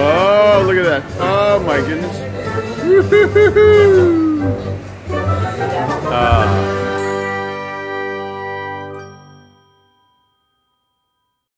Oh, look at that. Oh my goodness. Ah.